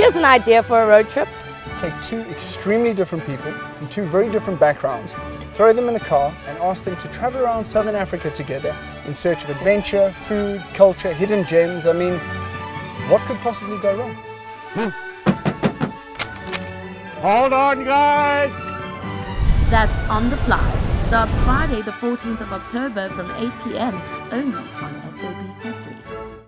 Here's an idea for a road trip. Take two extremely different people from two very different backgrounds, throw them in a car and ask them to travel around southern Africa together in search of adventure, food, culture, hidden gems. I mean, what could possibly go wrong? Hmm. Hold on, guys! That's On the Fly. Starts Friday, the 14th of October from 8 p.m. only on SABC3.